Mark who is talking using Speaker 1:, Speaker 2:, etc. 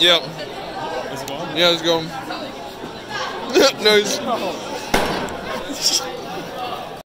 Speaker 1: Yep.
Speaker 2: Is it going?
Speaker 1: Yeah, let's go. nice.